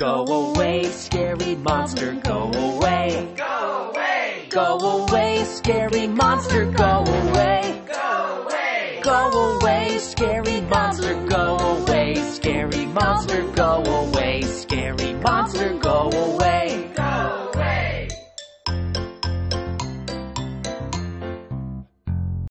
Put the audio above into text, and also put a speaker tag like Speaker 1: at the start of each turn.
Speaker 1: Go away, scary monster, go away.
Speaker 2: Go away!
Speaker 1: Go away, scary monster, go away.
Speaker 2: Go away!
Speaker 1: Go away, scary monster, go away. Scary monster, go away. Scary monster, go away.